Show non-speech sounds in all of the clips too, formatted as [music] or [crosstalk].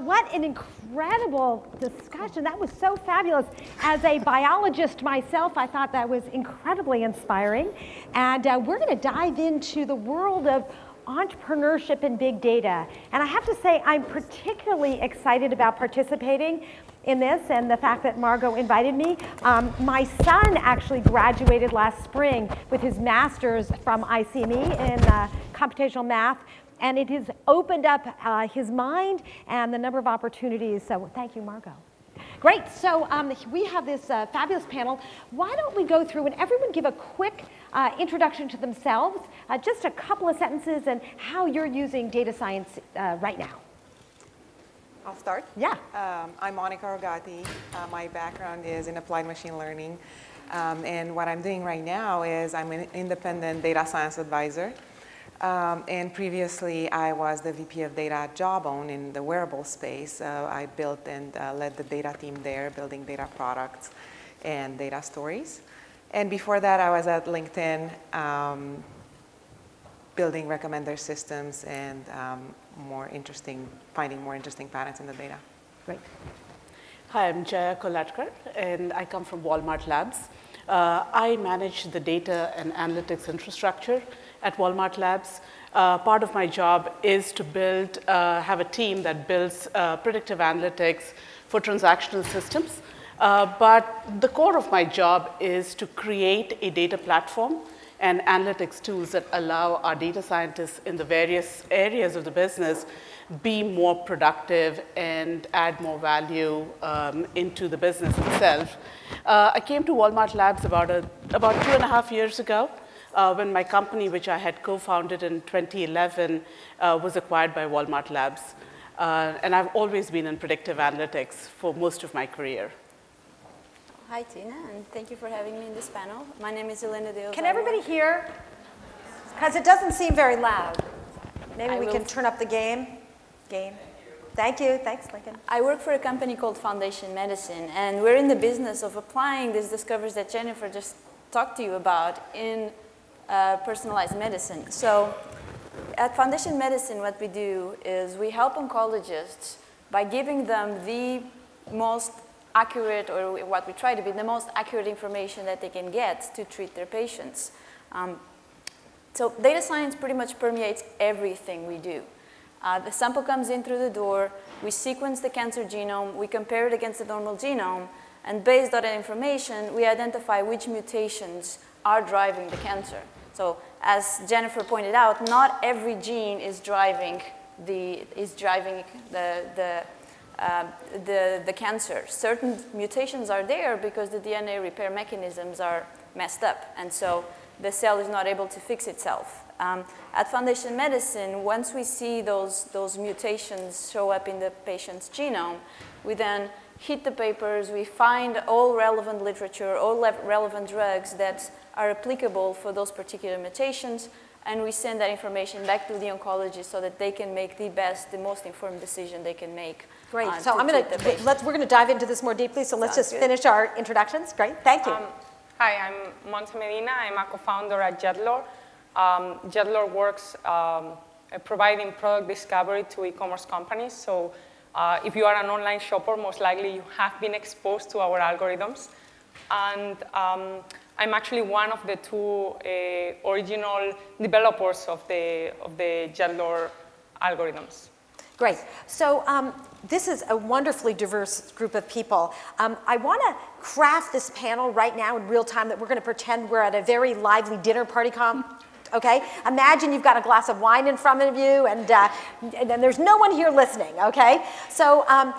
What an incredible discussion. That was so fabulous. As a biologist myself, I thought that was incredibly inspiring. And uh, we're going to dive into the world of entrepreneurship and big data. And I have to say, I'm particularly excited about participating in this and the fact that Margot invited me. Um, my son actually graduated last spring with his master's from ICME in uh, computational math and it has opened up uh, his mind and the number of opportunities. So thank you, Margot. Great, so um, we have this uh, fabulous panel. Why don't we go through and everyone give a quick uh, introduction to themselves, uh, just a couple of sentences and how you're using data science uh, right now. I'll start. Yeah. Um, I'm Monica Rogati. Uh, my background is in applied machine learning. Um, and what I'm doing right now is I'm an independent data science advisor. Um, and previously, I was the VP of data at Jawbone in the wearable space. Uh, I built and uh, led the data team there, building data products and data stories. And before that, I was at LinkedIn, um, building recommender systems and um, more interesting, finding more interesting patterns in the data. Great. Hi, I'm Jaya Kolhatkar, and I come from Walmart Labs. Uh, I manage the data and analytics infrastructure at Walmart Labs. Uh, part of my job is to build, uh, have a team that builds uh, predictive analytics for transactional systems. Uh, but the core of my job is to create a data platform and analytics tools that allow our data scientists in the various areas of the business be more productive and add more value um, into the business itself. Uh, I came to Walmart Labs about, a, about two and a half years ago uh, when my company, which I had co-founded in 2011, uh, was acquired by Walmart Labs. Uh, and I've always been in predictive analytics for most of my career. Hi, Tina, and thank you for having me in this panel. My name is Elena De Can everybody hear? Because it doesn't seem very loud. Maybe I we can turn up the game. Game. Thank you. Thanks, Lincoln. I work for a company called Foundation Medicine, and we're in the business of applying these discoveries that Jennifer just talked to you about in uh, personalized medicine. So at Foundation Medicine, what we do is we help oncologists by giving them the most accurate, or what we try to be, the most accurate information that they can get to treat their patients. Um, so data science pretty much permeates everything we do. Uh, the sample comes in through the door, we sequence the cancer genome, we compare it against the normal genome, and based on that information, we identify which mutations are driving the cancer. So as Jennifer pointed out, not every gene is driving the, is driving the, the, uh, the, the cancer. Certain mutations are there because the DNA repair mechanisms are messed up. And so the cell is not able to fix itself. Um, at Foundation Medicine, once we see those, those mutations show up in the patient's genome, we then hit the papers, we find all relevant literature, all relevant drugs that are applicable for those particular mutations, and we send that information back to the oncologist so that they can make the best, the most informed decision they can make. Great. Uh, so to I'm going to let's we're going to dive into this more deeply. So let's Sounds just good. finish our introductions. Great. Thank you. Um, hi, I'm Montse Medina. I'm a co-founder at Jetlore. Um, Jetlore works um, providing product discovery to e-commerce companies. So uh, if you are an online shopper, most likely you have been exposed to our algorithms. And um, I'm actually one of the two uh, original developers of the, of the Jetlore algorithms. Great. So um, this is a wonderfully diverse group of people. Um, I want to craft this panel right now in real time that we're going to pretend we're at a very lively dinner party com okay? Imagine you've got a glass of wine in front of you and, uh, and there's no one here listening, okay? So um,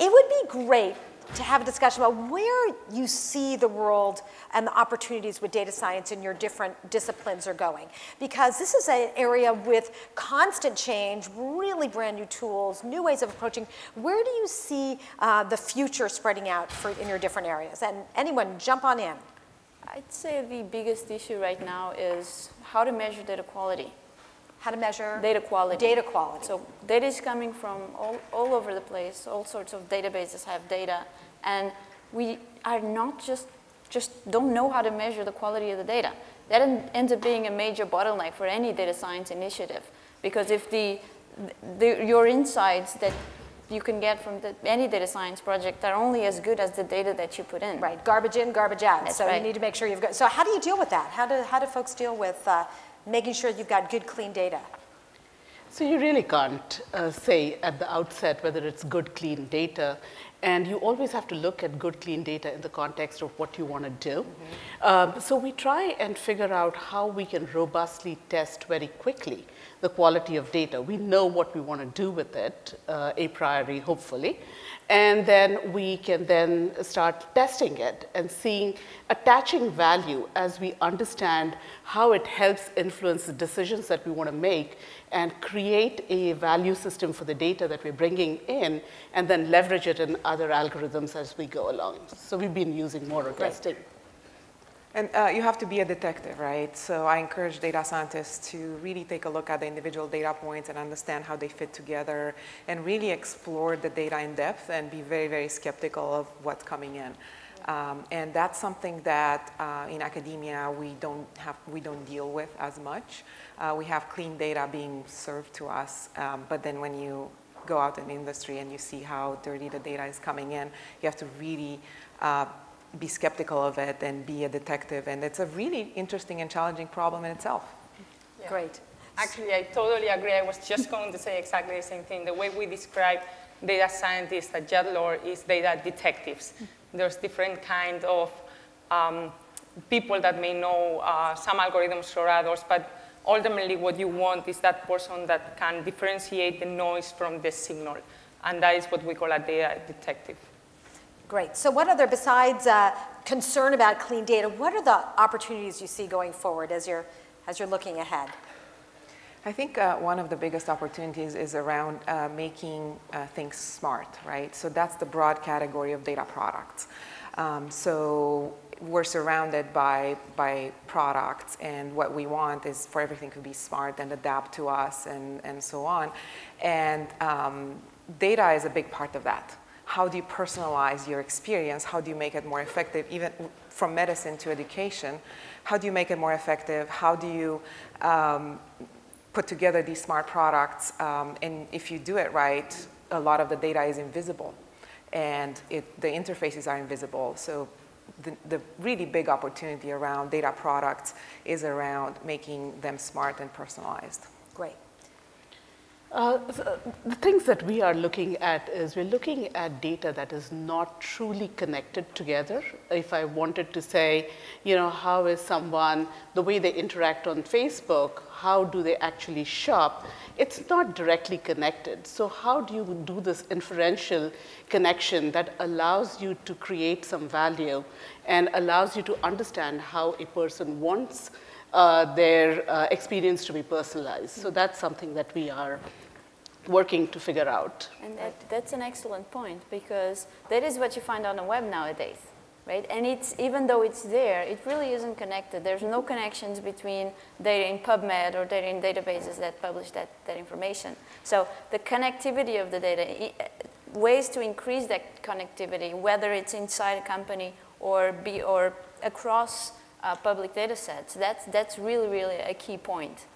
it would be great to have a discussion about where you see the world and the opportunities with data science in your different disciplines are going. Because this is an area with constant change, really brand new tools, new ways of approaching. Where do you see uh, the future spreading out for, in your different areas? And anyone, jump on in. I'd say the biggest issue right now is how to measure data quality. How to measure? Data quality. Data quality. So data is coming from all, all over the place. All sorts of databases have data. And we are not just, just don't know how to measure the quality of the data. That en- ends up being a major bottleneck for any data science initiative. Because if the, the, your insights that you can get from the, any data science project are only as good as the data that you put in. Right, garbage in, garbage out. That's so right. you need to make sure you've got. So how do you deal with that? How do how do folks deal with uh, making sure you've got good, clean data? So you really can't uh, say at the outset whether it's good, clean data. And you always have to look at good, clean data in the context of what you want to do. Um, so we try and figure out how we can robustly test very quickly the quality of data. We know what we want to do with it uh, a priori, hopefully. And then we can then start testing it and seeing, attaching value as we understand how it helps influence the decisions that we want to make and create a value system for the data that we're bringing in and then leverage it in other algorithms as we go along. So we've been using more testing. And uh, you have to be a detective, right? So I encourage data scientists to really take a look at the individual data points and understand how they fit together and really explore the data in depth and be very, very skeptical of what's coming in. Um, and that's something that uh, in academia we don't have, we don't deal with as much. Uh, we have clean data being served to us, um, but then when you go out in the industry and you see how dirty the data is coming in, you have to really uh, be skeptical of it and be a detective. And it's a really interesting and challenging problem in itself. Yeah. Great. Actually, I totally agree. I was just going to say exactly the same thing. The way we describe data scientists at Jetlore is data detectives. There's different kind of um, people that may know uh, some algorithms or others, but ultimately what you want is that person that can differentiate the noise from the signal. And that is what we call a data detective. Great. So what other, besides uh, concern about clean data, what are the opportunities you see going forward as you're, as you're looking ahead? I think uh, one of the biggest opportunities is around uh, making uh, things smart, right? So that's the broad category of data products. Um, so we're surrounded by, by products, and what we want is for everything to be smart and adapt to us and, and so on. And um, data is a big part of that. How do you personalize your experience? How do you make it more effective, even from medicine to education? How do you make it more effective? How do you um, put together these smart products? Um, and if you do it right, a lot of the data is invisible and it, the interfaces are invisible. So the, the, really big opportunity around data products is around making them smart and personalized. Great. Uh, so the things that we are looking at is we're looking at data that is not truly connected together. If I wanted to say, you know, how is someone, the way they interact on Facebook, how do they actually shop? It's not directly connected. So how do you do this inferential connection that allows you to create some value and allows you to understand how a person wants uh, their uh, experience to be personalized. So that's something that we are working to figure out. And that, that's an excellent point because that is what you find on the web nowadays, right? And it's, even though it's there, it really isn't connected. There's no connections between data in PubMed or data in databases that publish that, that information. So the connectivity of the data, ways to increase that connectivity, whether it's inside a company or, be, or across uh, public data sets, that's, that's really, really a key point.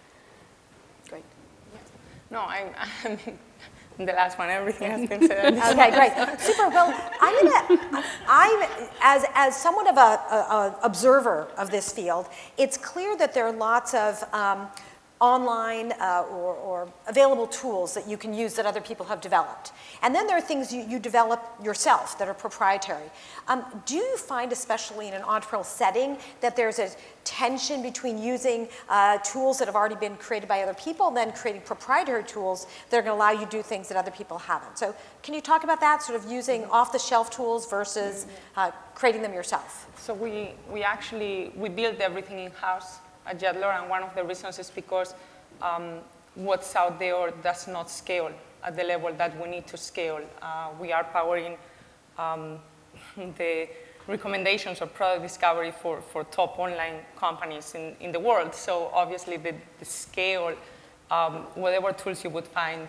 No, I, I mean, the last one, everything has been said. [laughs] okay, great. Super. Well, I'm I'm, as, as somewhat of a, a, a, observer of this field, it's clear that there are lots of um, online uh, or, or, available tools that you can use that other people have developed. And then there are things you, you develop yourself that are proprietary. Um, do you find, especially in an entrepreneurial setting, that there's a tension between using uh, tools that have already been created by other people and then creating proprietary tools that are going to allow you to do things that other people haven't? So can you talk about that, sort of using off-the-shelf tools versus uh, creating them yourself? So we, we actually, we build everything in-house at and one of the reasons is because um, what's out there does not scale at the level that we need to scale. Uh, we are powering um, [laughs] the recommendations of product discovery for, for top online companies in, in the world. So obviously the, the scale, um, whatever tools you would find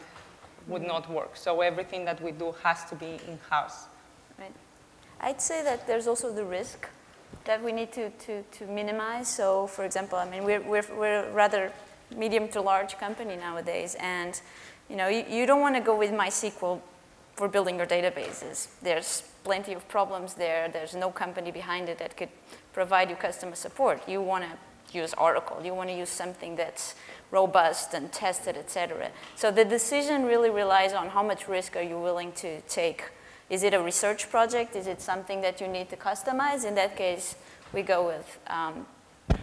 would not work. So everything that we do has to be in-house. Right. I'd say that there's also the risk that we need to, to, to minimize. So for example, I mean, we're, we're, we're rather medium to large company nowadays, and you know, you, you don't want to go with MySQL for building your databases. There's plenty of problems there. There's no company behind it that could provide you customer support. You want to use Oracle. You want to use something that's robust and tested, et cetera. So the decision really relies on how much risk are you willing to take. Is it a research project? Is it something that you need to customize? In that case, we go with um,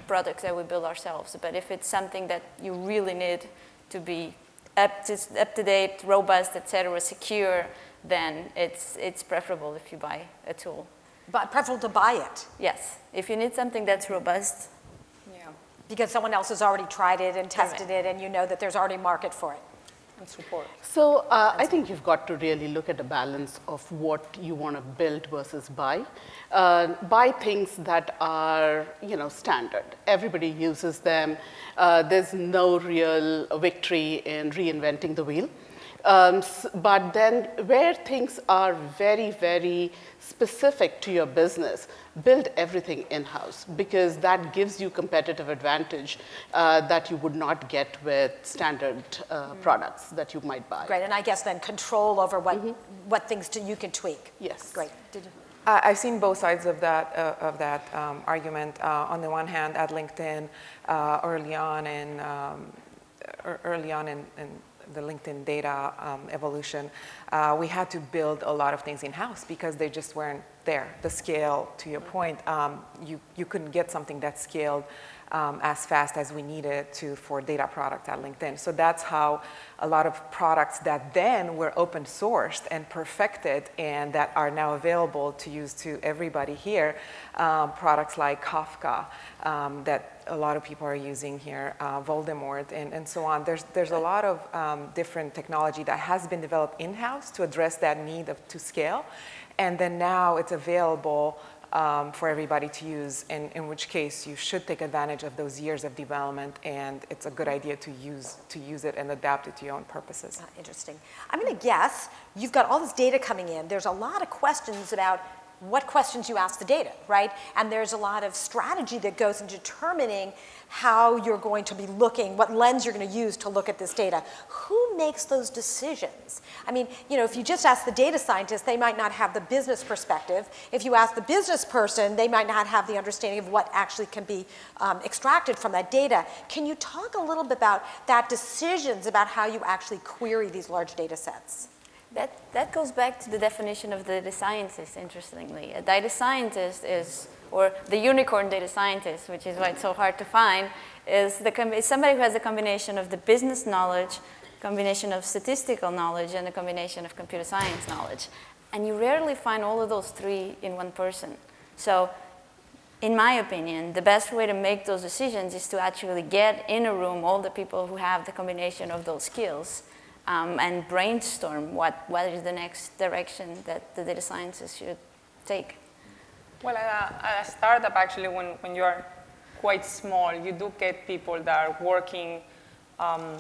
products that we build ourselves. But if it's something that you really need to be up to, up to date, robust, et cetera, secure, then it's, it's preferable if you buy a tool. But preferable to buy it Yes, if you need something that's robust, Yeah, because someone else has already tried it and tested it and you know that there's already market for it. And support. So uh, I think you've got to really look at the balance of what you want to build versus buy. Uh, buy things that are, you know, standard. Everybody uses them. Uh, there's no real victory in reinventing the wheel. Um, but then where things are very, very specific to your business, build everything in-house because that gives you competitive advantage uh, that you would not get with standard uh, products that you might buy. Great, and I guess then control over what, what things to, you can tweak. Yes. Great. Did you- Uh, I've seen both sides of that, uh, of that um, argument. Uh, on the one hand, at LinkedIn, uh, early on in, um, early on in, in the LinkedIn data um, evolution, uh, we had to build a lot of things in-house because they just weren't there. The scale, to your point, um, you, you couldn't get something that scaled um, as fast as we needed to for data product at LinkedIn. So that's how a lot of products that then were open sourced and perfected and that are now available to use to everybody here, um, products like Kafka um, that a lot of people are using here, uh, Voldemort, and, and so on. There's, there's a lot of um, different technology that has been developed in-house to address that need of, to scale. And then now it's available um, for everybody to use, in, in which case you should take advantage of those years of development, and it's a good idea to use, to use it and adapt it to your own purposes. Ah, Interesting. I'm going to guess you've got all this data coming in. There's a lot of questions about what questions you ask the data, right? And there's a lot of strategy that goes into determining how you're going to be looking, what lens you're going to use to look at this data. Who makes those decisions? I mean, you know, if you just ask the data scientist, they might not have the business perspective. If you ask the business person, they might not have the understanding of what actually can be um, extracted from that data. Can you talk a little bit about that decisions about how you actually query these large data sets? That, that goes back to the definition of the data scientist, interestingly. A data scientist is, or the unicorn data scientist, which is why it's so hard to find, is, the, is somebody who has a combination of the business knowledge, combination of statistical knowledge, and a combination of computer science knowledge. And you rarely find all of those three in one person. So in my opinion, the best way to make those decisions is to actually get in a room all the people who have the combination of those skills um, and brainstorm what, what is the next direction that the data scientists should take. Well, at a, at a startup, actually, when, when you are quite small, you do get people that are working um,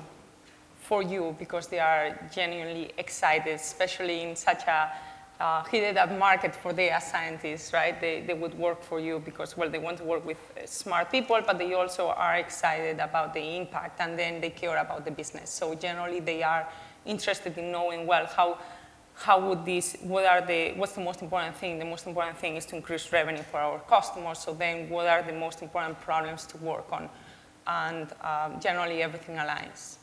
for you because they are genuinely excited, especially in such a uh, heated up market for data scientists, right? They, they would work for you because, well, they want to work with uh, smart people, but they also are excited about the impact and then they care about the business. So generally, they are interested in knowing, well, how, how would this, what are the, what's the most important thing? The most important thing is to increase revenue for our customers. So then what are the most important problems to work on? And um, generally everything aligns.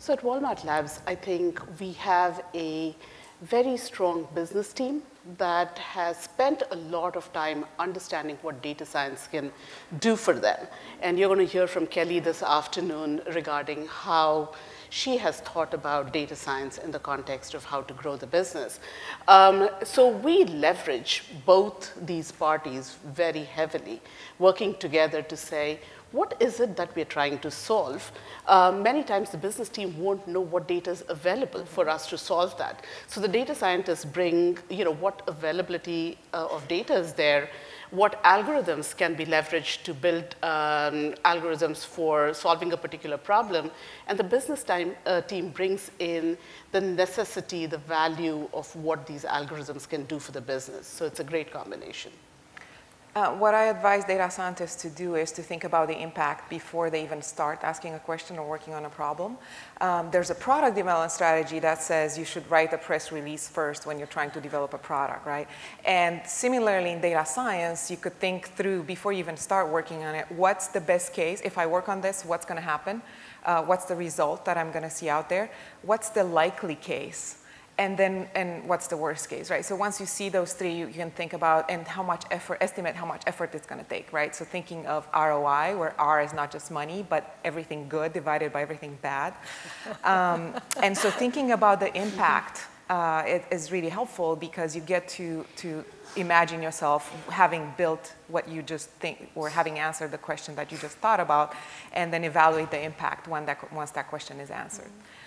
So at Walmart Labs, I think we have a very strong business team that has spent a lot of time understanding what data science can do for them. And you're going to hear from Kelly this afternoon regarding how she has thought about data science in the context of how to grow the business. Um, so we leverage both these parties very heavily, working together to say, what is it that we're trying to solve? Uh, many times the business team won't know what data is available for us to solve that. So the data scientists bring, you know, what availability uh, of data is there, what algorithms can be leveraged to build um, algorithms for solving a particular problem, and the business time, uh, team brings in the necessity, the value of what these algorithms can do for the business. So it's a great combination. Uh, what I advise data scientists to do is to think about the impact before they even start asking a question or working on a problem. Um, there's a product development strategy that says you should write a press release first when you're trying to develop a product, right? And similarly in data science, you could think through before you even start working on it, what's the best case? If I work on this, what's going to happen? Uh, what's the result that I'm going to see out there? What's the likely case? And then and what's the worst case, right? So once you see those three, you, you can think about and how much effort, estimate how much effort it's going to take, right? So thinking of ROI, where R is not just money, but everything good divided by everything bad. [laughs] Um, and so thinking about the impact uh, it is really helpful because you get to to imagine yourself having built what you just think or having answered the question that you just thought about, and then evaluate the impact when that, once that question is answered. Mm -hmm.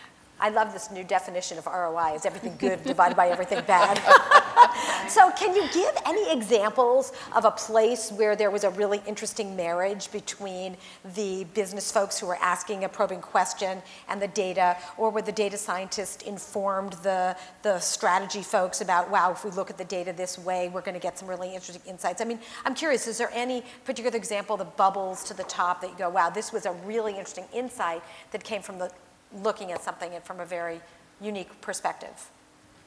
I love this new definition of ROI is everything good [laughs] divided by everything bad. [laughs] so can you give any examples of a place where there was a really interesting marriage between the business folks who were asking a probing question and the data, or where the data scientist informed the, the strategy folks about, wow, if we look at the data this way, we're going to get some really interesting insights. I mean, I'm curious, is there any particular example that bubbles to the top that you go, wow, this was a really interesting insight that came from the looking at something from a very unique perspective?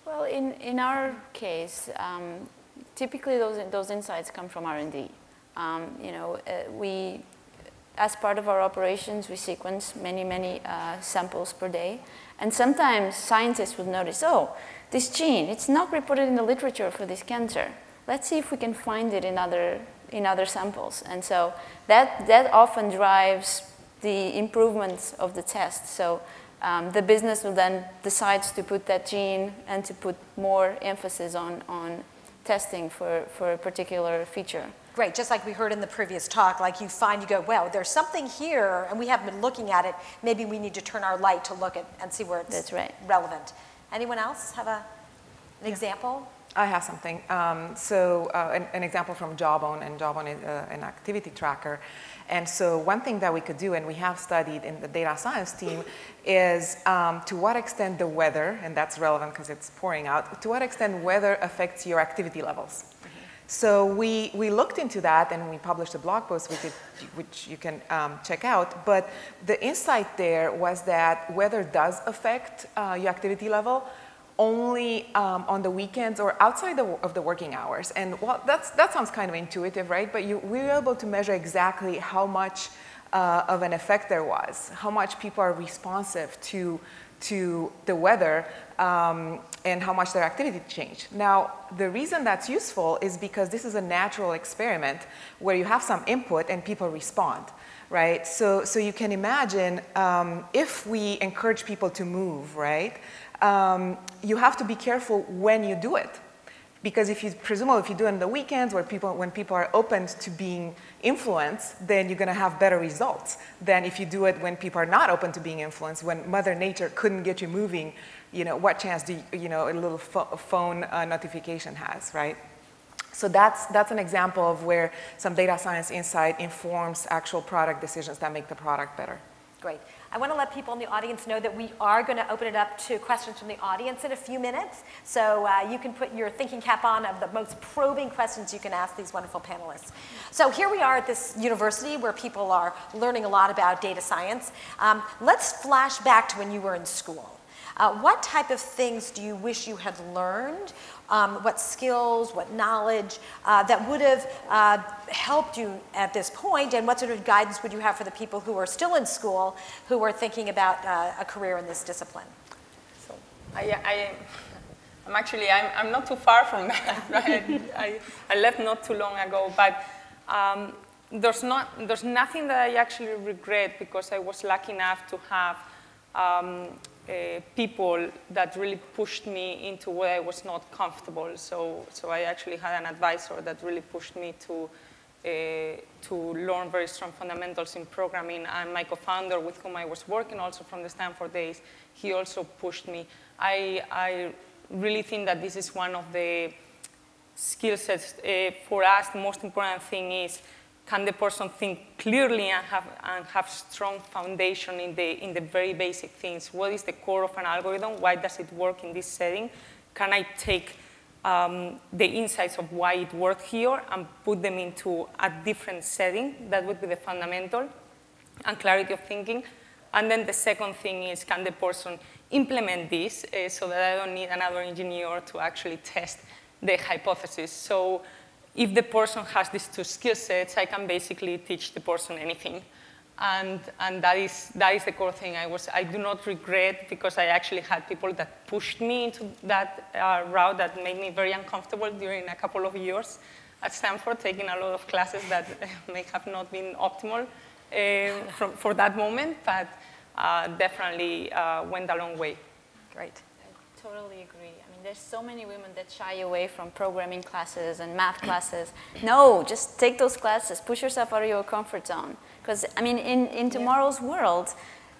Well, in, in our case, um, typically those, those insights come from R&D. Um, you know, uh, we, as part of our operations, we sequence many, many uh, samples per day. And sometimes scientists would notice, oh, this gene, it's not reported in the literature for this cancer. Let's see if we can find it in other, in other samples. And so that, that often drives the improvements of the test. So um, the business will then decide to put that gene and to put more emphasis on, on testing for, for a particular feature. Great, just like we heard in the previous talk, like you find, you go, well, there's something here, and we haven't been looking at it. Maybe we need to turn our light to look at and see where it's That's right. relevant. Anyone else have a, an yeah. example? I have something. Um, so uh, an, an, example from Jawbone, and Jawbone is uh, an activity tracker. And so one thing that we could do, and we have studied in the data science team, is um, to what extent the weather, and that's relevant because it's pouring out, to what extent weather affects your activity levels. Mm-hmm. So we, we looked into that and we published a blog post which, it, which you can um, check out. But the insight there was that weather does affect uh, your activity level, only um, on the weekends or outside the, of the working hours. And well, that's, that sounds kind of intuitive, right? But you, we were able to measure exactly how much uh, of an effect there was, how much people are responsive to, to the weather um, and how much their activity changed. Now, the reason that's useful is because this is a natural experiment where you have some input and people respond right? So, so you can imagine um, if we encourage people to move, right? Um, you have to be careful when you do it. Because if you, presumably, if you do it on the weekends where people, when people are open to being influenced, then you're going to have better results than if you do it when people are not open to being influenced, when Mother Nature couldn't get you moving, you know, what chance do you, you know, a little phone uh, notification has, right? So that's, that's an example of where some data science insight informs actual product decisions that make the product better. Great. I want to let people in the audience know that we are going to open it up to questions from the audience in a few minutes. So uh, you can put your thinking cap on of the most probing questions you can ask these wonderful panelists. So here we are at this university where people are learning a lot about data science. Um, let's flash back to when you were in school. Uh, what type of things do you wish you had learned? Um, what skills, what knowledge uh, that would have uh, helped you at this point, and what sort of guidance would you have for the people who are still in school who are thinking about uh, a career in this discipline? So I, I, I'm actually, I'm, I'm not too far from [laughs] that, right? I, I left not too long ago, but um, there's, not, there's nothing that I actually regret because I was lucky enough to have um, uh, people that really pushed me into where I was not comfortable. So, so I actually had an advisor that really pushed me to, uh, to learn very strong fundamentals in programming. And my co-founder with whom I was working also from the Stanford days, he also pushed me. I, I really think that this is one of the skill sets uh, for us. The most important thing is can the person think clearly and have, and have strong foundation in the, in the very basic things? What is the core of an algorithm? Why does it work in this setting? Can I take um, the insights of why it worked here and put them into a different setting. That would be the fundamental and clarity of thinking. And then the second thing is, can the person implement this uh, so that I don't need another engineer to actually test the hypothesis. So if the person has these two skill sets, I can basically teach the person anything. And, and that, is, that is the core thing. I, was, I do not regret because I actually had people that pushed me into that uh, route that made me very uncomfortable during a couple of years at Stanford, taking a lot of classes that [laughs] may have not been optimal uh, from, for that moment, but uh, definitely uh, went a long way. Great. I totally agree. There's so many women that shy away from programming classes and math classes. No, just take those classes. Push yourself out of your comfort zone. Because, I mean, in, in tomorrow's yeah. world,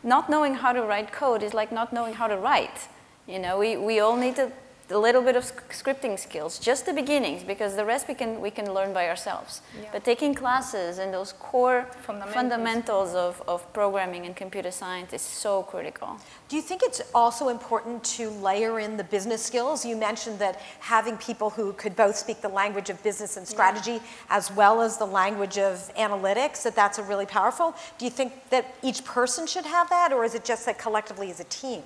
not knowing how to write code is like not knowing how to write. You know, we, we all need to a little bit of scripting skills, just the beginnings, because the rest we can, we can learn by ourselves. Yeah. But taking classes and those core fundamentals, fundamentals of, of programming and computer science is so critical. Do you think it's also important to layer in the business skills? You mentioned that having people who could both speak the language of business and strategy yeah. as well as the language of analytics, that that's a really powerful. Do you think that each person should have that, or is it just that collectively as a team?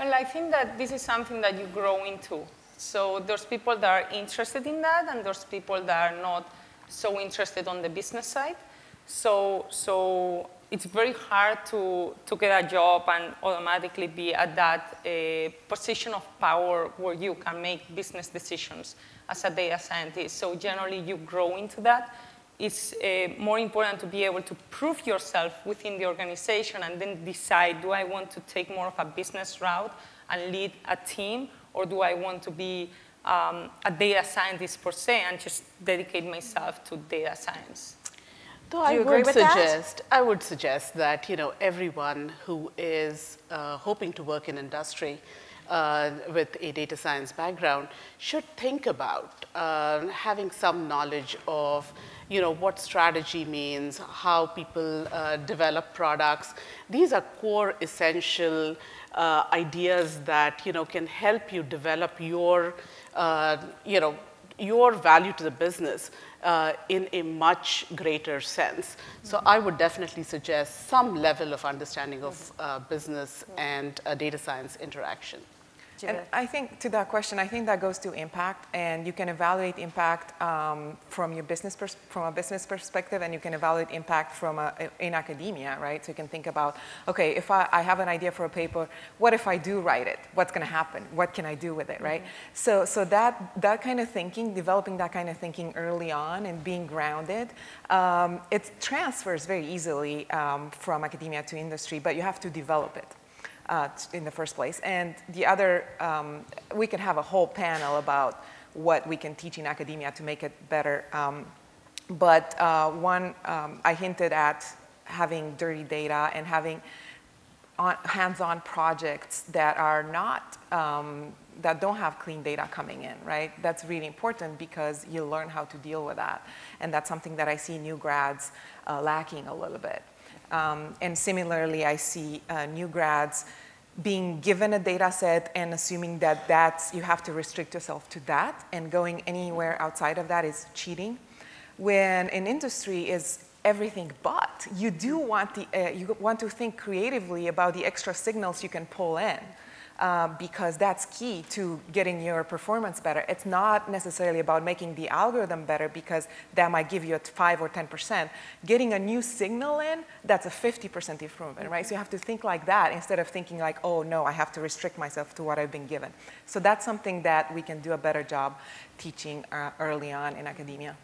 Well, I think that this is something that you grow into. So there's people that are interested in that, and there's people that are not so interested on the business side. So, so it's very hard to, to get a job and automatically be at that uh, position of power where you can make business decisions as a data scientist. So generally, you grow into that it's uh, more important to be able to prove yourself within the organization and then decide, do I want to take more of a business route and lead a team, or do I want to be um, a data scientist per se and just dedicate myself to data science? Though I would suggest, that? I would suggest that you know everyone who is uh, hoping to work in industry uh, with a data science background should think about uh, having some knowledge of you know, what strategy means, how people uh, develop products. These are core essential uh, ideas that, you know, can help you develop your, uh, you know, your value to the business uh, in a much greater sense. So I would definitely suggest some level of understanding of uh, business and uh, data science interaction. And I think to that question, I think that goes to impact, and you can evaluate impact um, from your business from a business perspective, and you can evaluate impact from a, in academia, right? So you can think about, okay, if I, I, have an idea for a paper, what if I do write it? What's going to happen? What can I do with it, right? Mm-hmm. So, so that that kind of thinking, developing that kind of thinking early on, and being grounded, um, it transfers very easily um, from academia to industry, but you have to develop it uh, in the first place. And the other, um, we can have a whole panel about what we can teach in academia to make it better. Um, but uh, one, um, I hinted at having dirty data and having hands-on projects that are not, um, that don't have clean data coming in, right? That's really important because you learn how to deal with that. And that's something that I see new grads uh, lacking a little bit. Um, and similarly, I see uh, new grads being given a data set and assuming that that's, you have to restrict yourself to that and going anywhere outside of that is cheating. When an industry is everything but, you do want, the, uh, you want to think creatively about the extra signals you can pull in. Uh, because that's key to getting your performance better. It's not necessarily about making the algorithm better because that might give you a 5 or 10%. Getting a new signal in, that's a 50% improvement, right? So you have to think like that instead of thinking like, oh no, I have to restrict myself to what I've been given. So that's something that we can do a better job teaching uh, early on in academia.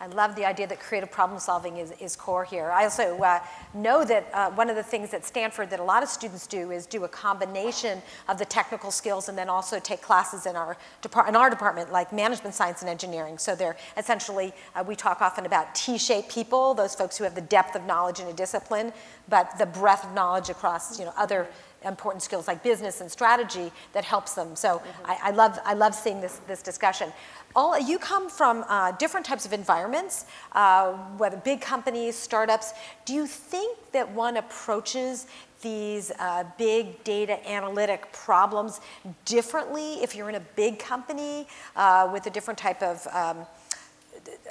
I love the idea that creative problem solving is, is core here. I also uh, know that uh, one of the things at Stanford that a lot of students do is do a combination of the technical skills and then also take classes in our, depart- in our department, like management science and engineering. So they're essentially, uh, we talk often about T-shaped people, those folks who have the depth of knowledge in a discipline, but the breadth of knowledge across you know, other important skills like business and strategy that helps them. So mm-hmm. I, I, love, I love seeing this, this discussion. All, you come from uh, different types of environments, uh, whether big companies, startups. Do you think that one approaches these uh, big data analytic problems differently if you're in a big company uh, with a different type of um,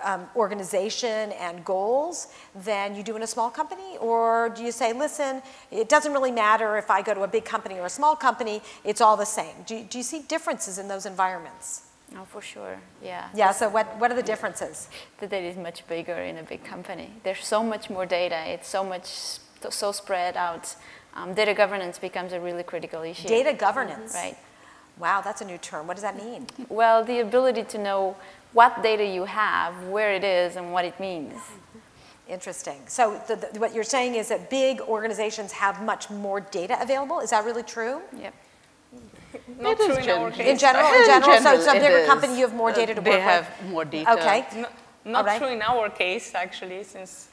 um, organization and goals than you do in a small company? Or do you say, listen, it doesn't really matter if I go to a big company or a small company, it's all the same? Do you, do you see differences in those environments? Oh, for sure, yeah. Yeah, so what, what are the differences? [laughs] The data is much bigger in a big company. There's so much more data, it's so much, so spread out. Um, data governance becomes a really critical issue. Data governance? Right. Wow, that's a new term. What does that mean? [laughs] Well, the ability to know what data you have, where it is, and what it means. Interesting. So the, the, what you're saying is that big organizations have much more data available. Is that really true? Yep. Not true in our case. In general, [laughs] in general. so, so bigger is. company, you have more uh, data to they work with. They have more data. Okay. No, not right. true in our case, actually, since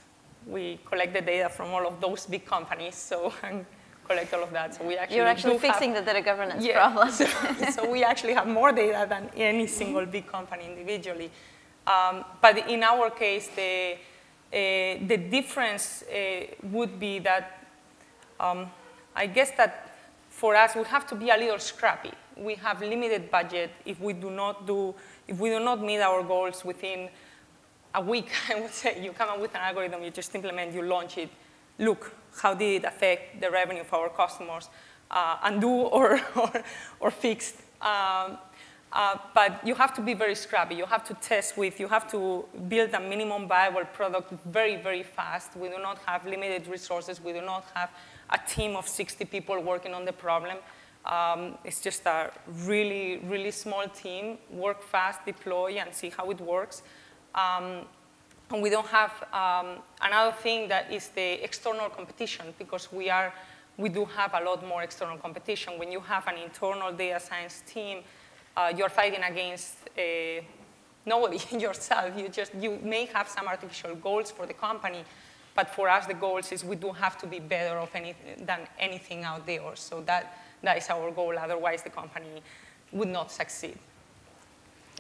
we collect the data from all of those big companies. So [laughs] collect all of that. So we actually You're actually fixing have, the data governance yeah, problem. [laughs] so, so, we actually have more data than any single big company individually. Um, but in our case, the, uh, the difference uh, would be that um, I guess that for us, we have to be a little scrappy. We have limited budget if we do not do, if we do not meet our goals within a week, [laughs] I would say, you come up with an algorithm, you just implement, you launch it, look, how did it affect the revenue of our customers, uh, undo or, [laughs] or, or fixed. Um, uh, but you have to be very scrappy. You have to test with, you have to build a minimum viable product very, very fast. We do not have limited resources. We do not have a team of 60 people working on the problem. Um, it's just a really, really small team. Work fast, deploy, and see how it works. Um, and we don't have um, another thing that is the external competition because we are, we do have a lot more external competition. When you have an internal data science team, uh, you're fighting against uh, nobody [laughs] yourself. You just, you may have some artificial goals for the company, but for us, the goals is we do have to be better of any, than anything out there. So that, that is our goal. Otherwise, the company would not succeed.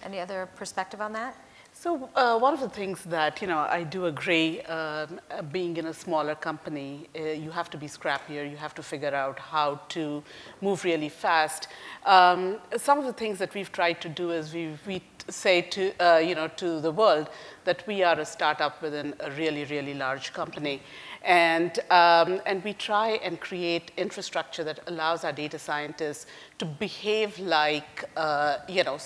Any other perspective on that? So uh, one of the things that, you know, I do agree, um, being in a smaller company, uh, you have to be scrappier, you have to figure out how to move really fast. Um, some of the things that we've tried to do is we, we say to, uh, you know, to the world that we are a startup within a really, really large company. And, um, and we try and create infrastructure that allows our data scientists to behave like, uh, you know,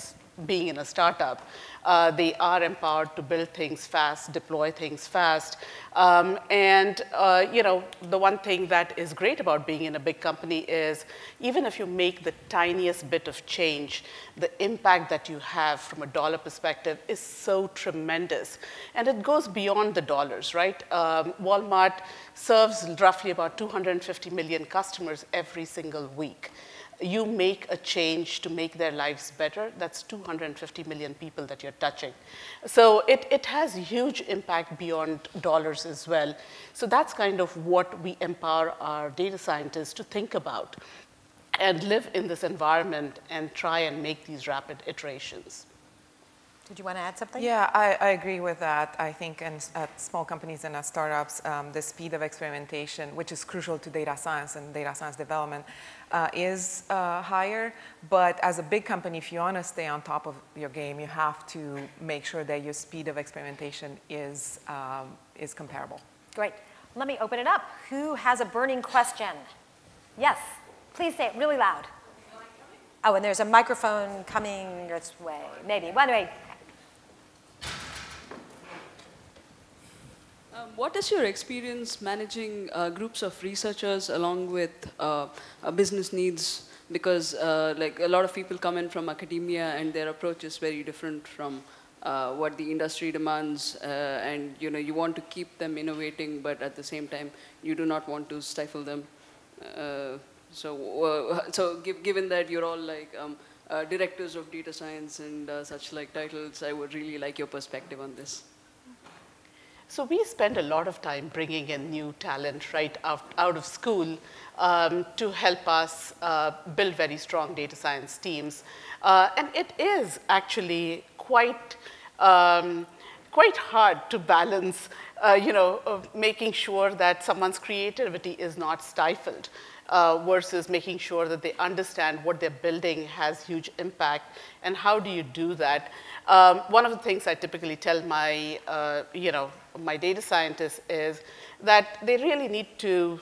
being in a startup. Uh, they are empowered to build things fast, deploy things fast. Um, and uh, you know, the one thing that is great about being in a big company is even if you make the tiniest bit of change, the impact that you have from a dollar perspective is so tremendous. And it goes beyond the dollars, right? Um, Walmart serves roughly about 250 million customers every single week you make a change to make their lives better, that's 250 million people that you're touching. So it, it has huge impact beyond dollars as well. So that's kind of what we empower our data scientists to think about and live in this environment and try and make these rapid iterations. Did you want to add something? Yeah, I, I agree with that. I think in, at small companies and at startups, um, the speed of experimentation, which is crucial to data science and data science development, uh, is uh, higher. But as a big company, if you want to stay on top of your game, you have to make sure that your speed of experimentation is, um, is comparable. Great. Let me open it up. Who has a burning question? Yes, please say it really loud. Oh, and there's a microphone coming this way, maybe. One way. Um, what is your experience managing uh, groups of researchers along with uh, uh, business needs? Because uh, like a lot of people come in from academia and their approach is very different from uh, what the industry demands, uh, and you know you want to keep them innovating, but at the same time you do not want to stifle them. so, so give, given that you're all like um, directors of data science and such like titles, I would really like your perspective on this. So we spend a lot of time bringing in new talent right out, out of school um, to help us uh, build very strong data science teams. Uh, and it is actually quite, um, quite hard to balance, uh, you know, making sure that someone's creativity is not stifled. Uh, versus making sure that they understand what they're building has huge impact and how do you do that. Um, one of the things I typically tell my, uh, you know, my data scientists is that they really need to,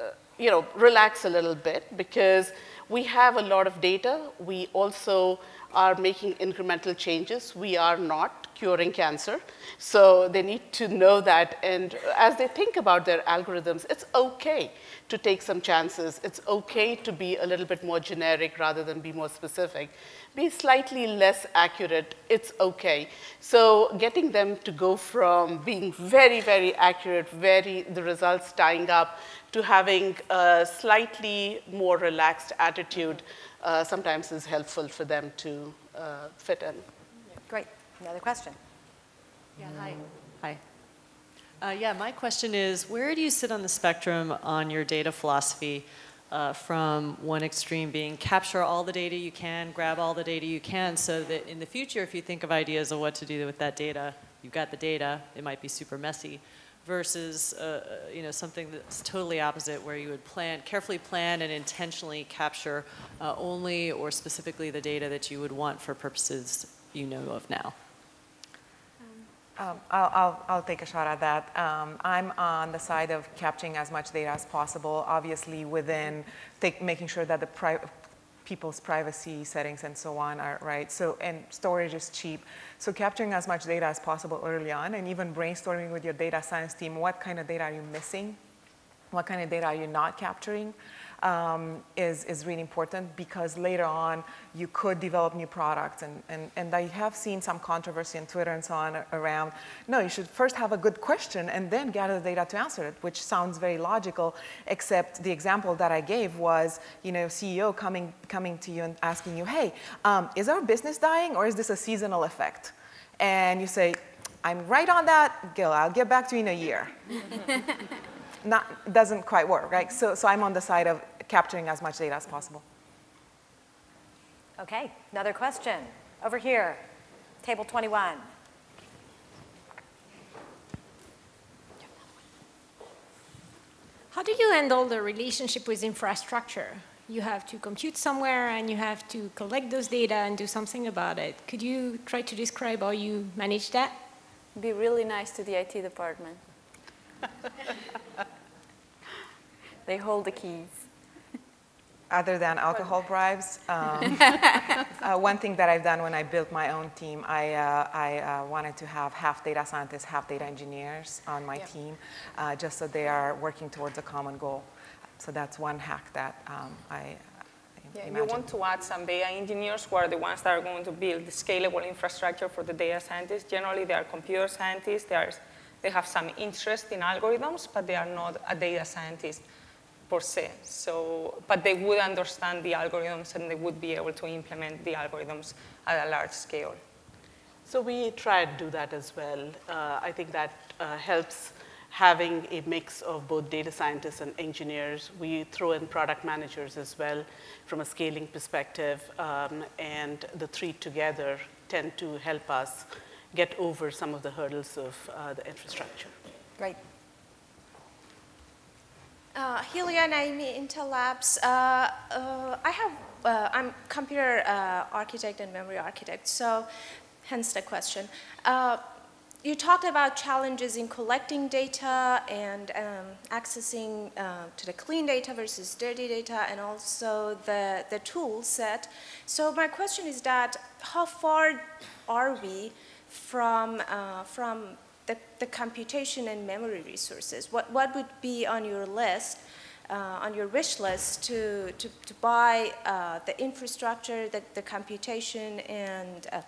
uh, you know, relax a little bit because we have a lot of data. We also are making incremental changes. We are not curing cancer. So they need to know that. And as they think about their algorithms, it's OK to take some chances. It's OK to be a little bit more generic rather than be more specific. Be slightly less accurate, it's OK. So getting them to go from being very, very accurate, very the results tying up, to having a slightly more relaxed attitude uh, sometimes is helpful for them to uh, fit in. Great. Another question. Yeah, hi. Hi. Uh, yeah, my question is, where do you sit on the spectrum on your data philosophy uh, from one extreme being capture all the data you can, grab all the data you can, so that in the future, if you think of ideas of what to do with that data, you've got the data, it might be super messy, versus uh, uh you know, something that's totally opposite where you would plan, carefully plan and intentionally capture uh, only or specifically the data that you would want for purposes you know of now. Um, I'll, I'll, I'll, take a shot at that. Um, I'm on the side of capturing as much data as possible, obviously within take, making sure that the pri people's privacy settings and so on are right. So, and storage is cheap. So capturing as much data as possible early on and even brainstorming with your data science team, what kind of data are you missing? What kind of data are you not capturing? Um, is, is really important because later on you could develop new products. And, and, and I have seen some controversy on Twitter and so on around, no, you should first have a good question and then gather the data to answer it, which sounds very logical, except the example that I gave was, you know, CEO coming, coming to you and asking you, hey, um, is our business dying or is this a seasonal effect? And you say, I'm right on that, Gil, I'll get back to you in a year. [laughs] not, doesn't quite work, right? So, so I'm on the side of capturing as much data as possible. Okay, another question. Over here, table 21. How do you handle the relationship with infrastructure? You have to compute somewhere and you have to collect those data and do something about it. Could you try to describe how you manage that? Be really nice to the IT department. [laughs] They hold the keys. Other than alcohol bribes, um, [laughs] uh, one thing that I've done when I built my own team, I, uh, I uh, wanted to have half data scientists, half data engineers on my yeah. team, uh, just so they are working towards a common goal. So that's one hack that um, I, yeah, you want to add some data engineers who are the ones that are going to build the scalable infrastructure for the data scientists. Generally, they are computer scientists. They, are, they have some interest in algorithms, but they are not a data scientist per se. So, but they would understand the algorithms and they would be able to implement the algorithms at a large scale. So we try to do that as well. Uh, I think that uh, helps having a mix of both data scientists and engineers. We throw in product managers as well from a scaling perspective, um, and the three together tend to help us get over some of the hurdles of uh, the infrastructure. Right. Uh, Helia Naeimi, Intel Labs. Uh, uh, I have, uh, I'm computer uh, architect and memory architect, so hence the question. Uh, you talked about challenges in collecting data and um, accessing to the clean data versus dirty data and also the, the tool set. So my question is that how far are we from, from the, the computation and memory resources. What, what would be on your list, uh, on your wish list to, to, to buy uh, the infrastructure, the, the computation, and, uh,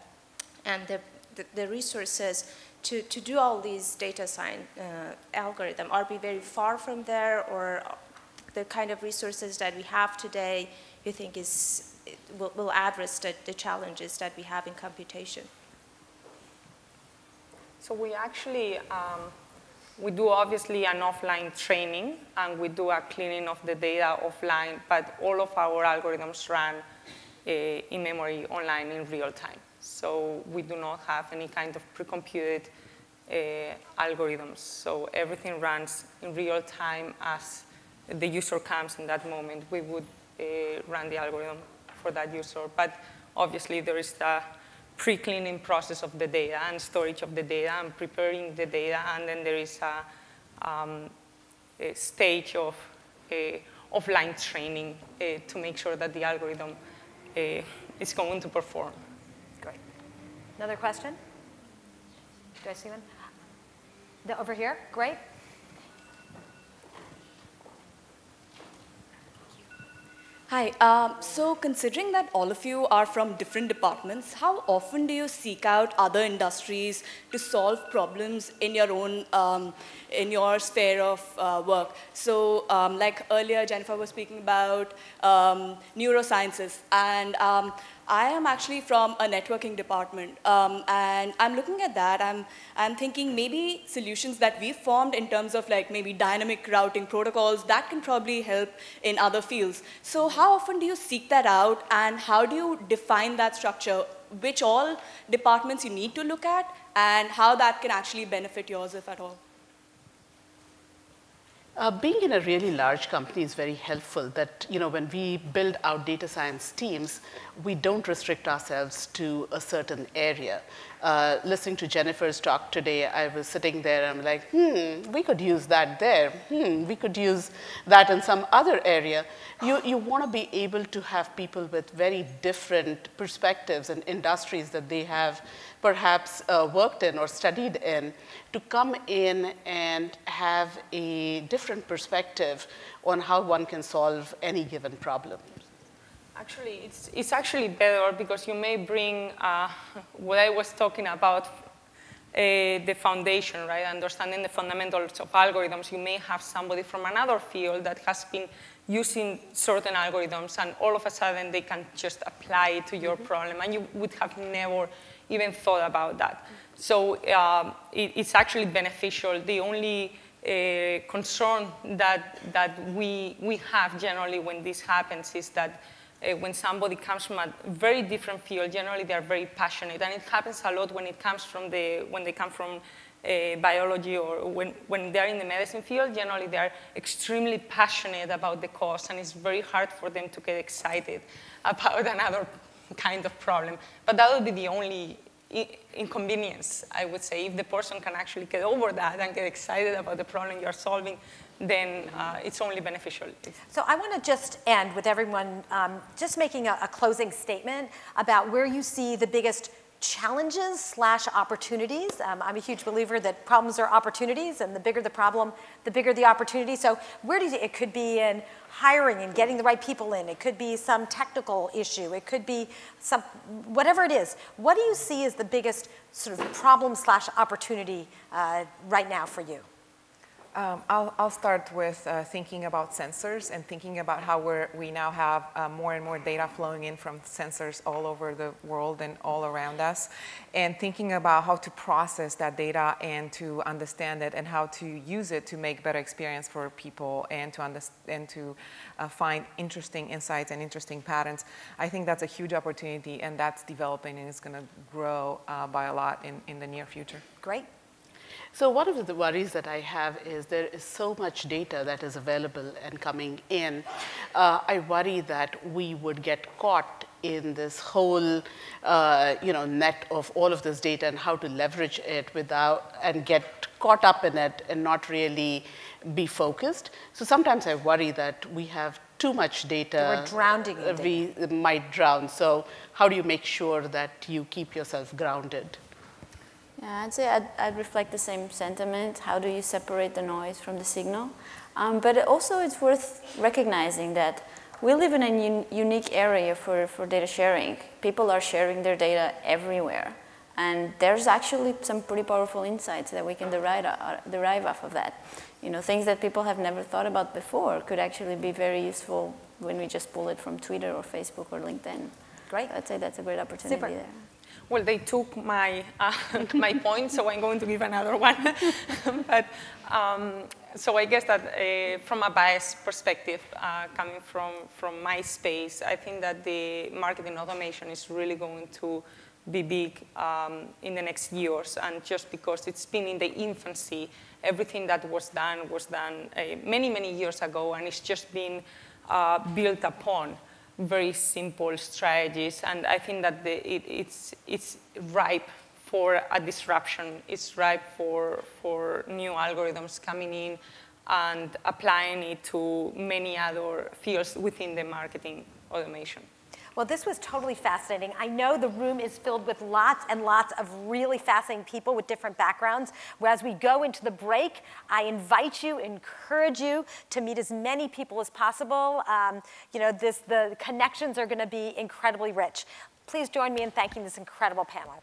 and the, the, the, resources to, to do all these data science uh, algorithm? Are we very far from there, or the kind of resources that we have today you think is, will, will address the, the challenges that we have in computation? So we actually, um, We do obviously an offline training, and we do a cleaning of the data offline, but all of our algorithms run uh, in memory online in real time. So we do not have any kind of pre-computed uh, algorithms. So everything runs in real time as the user comes in that moment. We would uh, run the algorithm for that user. But obviously, there is a pre-cleaning process of the data and storage of the data and preparing the data. And then there is a, um, a stage of offline training uh, to make sure that the algorithm uh, is going to perform. Great. Another question? Do I see one? The, over here, great. Hi, um, so considering that all of you are from different departments, how often do you seek out other industries to solve problems in your own, um, in your sphere of uh, work? So um, like earlier, Jennifer was speaking about um, neurosciences, and um, I am actually from a networking department, um, and I'm looking at that. I'm, I'm thinking maybe solutions that we've formed in terms of like maybe dynamic routing protocols, that can probably help in other fields. So how often do you seek that out, and how do you define that structure? Which all departments you need to look at, and how that can actually benefit yours, if at all? Uh, being in a really large company is very helpful that, you know, when we build our data science teams, we don't restrict ourselves to a certain area. Uh, listening to Jennifer's talk today, I was sitting there I'm like, hmm, we could use that there. Hmm, we could use that in some other area. You, you want to be able to have people with very different perspectives and industries that they have perhaps uh, worked in or studied in to come in and have a different perspective on how one can solve any given problem. Actually, it's, it's actually better because you may bring uh, what I was talking about, uh, the foundation, right? Understanding the fundamentals of algorithms. You may have somebody from another field that has been using certain algorithms, and all of a sudden they can just apply it to your mm -hmm. problem, and you would have never even thought about that. So um, it, it's actually beneficial. The only uh, concern that, that we, we have generally when this happens is that uh, when somebody comes from a very different field, generally they are very passionate. And it happens a lot when it comes from the, when they come from uh, biology or when, when they're in the medicine field, generally they are extremely passionate about the cause and it's very hard for them to get excited [laughs] about another kind of problem. But that would be the only inconvenience, I would say. If the person can actually get over that and get excited about the problem you're solving, then uh, it's only beneficial. So I want to just end with everyone um, just making a, a closing statement about where you see the biggest challenges slash opportunities. Um, I'm a huge believer that problems are opportunities, and the bigger the problem, the bigger the opportunity. So where do you, it could be in hiring and getting the right people in. It could be some technical issue. It could be some, whatever it is. What do you see as the biggest sort of problem slash opportunity uh, right now for you? Um, I'll, I'll, start with uh, thinking about sensors and thinking about how we now have uh, more and more data flowing in from sensors all over the world and all around us, and thinking about how to process that data and to understand it and how to use it to make better experience for people and to, and to uh, find interesting insights and interesting patterns. I think that's a huge opportunity and that's developing and it's going to grow uh, by a lot in, in the near future. Great. So one of the worries that I have is there is so much data that is available and coming in. Uh, I worry that we would get caught in this whole uh, you know, net of all of this data and how to leverage it without and get caught up in it and not really be focused. So sometimes I worry that we have too much data. We're drowning in We might drown. So how do you make sure that you keep yourself grounded? Yeah, I'd say I'd, I'd, reflect the same sentiment. How do you separate the noise from the signal? Um, but also it's worth recognizing that we live in a un unique area for, for data sharing. People are sharing their data everywhere. And there's actually some pretty powerful insights that we can derive, uh, derive off of that. You know, things that people have never thought about before could actually be very useful when we just pull it from Twitter or Facebook or LinkedIn. Great. So I'd say that's a great opportunity Super. there. Well, they took my, uh, [laughs] my point, so I'm going to give another one. [laughs] but, um, so I guess that uh, from a bias perspective, uh, coming from, from my space, I think that the marketing automation is really going to be big um, in the next years. And just because it's been in the infancy, everything that was done was done uh, many, many years ago, and it's just been uh, built upon very simple strategies. And I think that the, it, it's, it's ripe for a disruption. It's ripe for, for new algorithms coming in and applying it to many other fields within the marketing automation. Well, this was totally fascinating. I know the room is filled with lots and lots of really fascinating people with different backgrounds. As we go into the break, I invite you, encourage you to meet as many people as possible. Um, you know, this, the connections are going to be incredibly rich. Please join me in thanking this incredible panel.